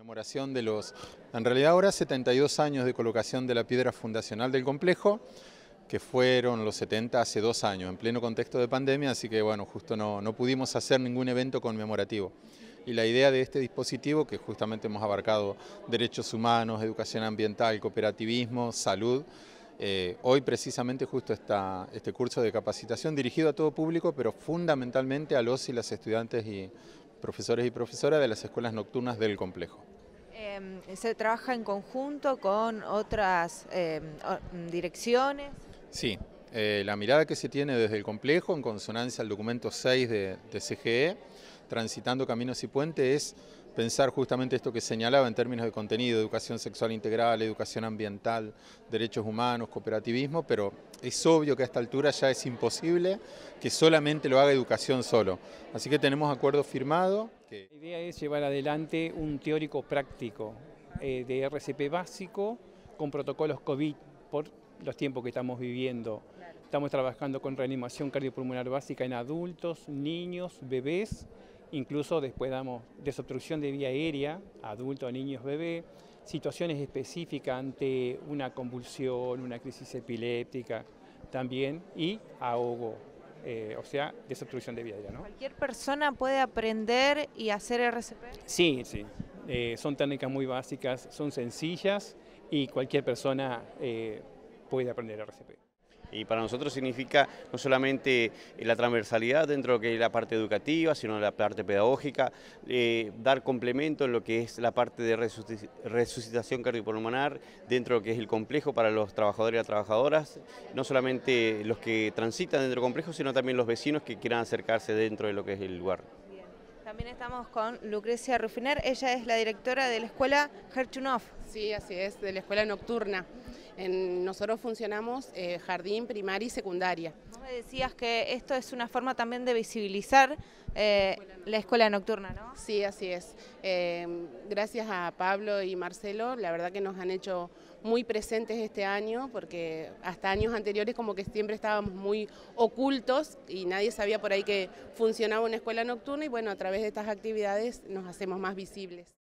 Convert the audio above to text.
conmemoración de los, en realidad ahora 72 años de colocación de la piedra fundacional del complejo, que fueron los 70 hace dos años, en pleno contexto de pandemia, así que bueno, justo no, no pudimos hacer ningún evento conmemorativo. Y la idea de este dispositivo, que justamente hemos abarcado derechos humanos, educación ambiental, cooperativismo, salud, eh, hoy precisamente justo está este curso de capacitación dirigido a todo público, pero fundamentalmente a los y las estudiantes y profesores y profesoras de las escuelas nocturnas del complejo. Em, ¿Se trabaja en conjunto con otras em, direcciones? Sí, eh, la mirada que se tiene desde el complejo, en consonancia al documento 6 de, de CGE, Transitando Caminos y Puentes, es pensar justamente esto que señalaba en términos de contenido, educación sexual integral, educación ambiental, derechos humanos, cooperativismo, pero es obvio que a esta altura ya es imposible que solamente lo haga educación solo. Así que tenemos acuerdo firmado. La idea es llevar adelante un teórico práctico eh, de RCP básico con protocolos COVID por los tiempos que estamos viviendo. Estamos trabajando con reanimación cardiopulmonar básica en adultos, niños, bebés Incluso después damos desobstrucción de vía aérea, adulto, niños, bebé, situaciones específicas ante una convulsión, una crisis epiléptica también y ahogo, eh, o sea, desobstrucción de vía aérea. ¿no? ¿Cualquier persona puede aprender y hacer RCP? Sí, sí. Eh, son técnicas muy básicas, son sencillas y cualquier persona eh, puede aprender RCP. Y para nosotros significa no solamente la transversalidad dentro de lo que es la parte educativa, sino la parte pedagógica, eh, dar complemento en lo que es la parte de resucitación cardiopulmonar dentro de lo que es el complejo para los trabajadores y las trabajadoras, no solamente los que transitan dentro del complejo, sino también los vecinos que quieran acercarse dentro de lo que es el lugar. También estamos con Lucrecia Rufiner, ella es la directora de la escuela Herchunov. Sí, así es, de la escuela nocturna. En, nosotros funcionamos eh, jardín, primaria y secundaria. Vos me decías que esto es una forma también de visibilizar eh, la escuela nocturna, ¿no? Sí, así es. Eh, gracias a Pablo y Marcelo, la verdad que nos han hecho muy presentes este año, porque hasta años anteriores como que siempre estábamos muy ocultos y nadie sabía por ahí que funcionaba una escuela nocturna y bueno, a través de estas actividades nos hacemos más visibles.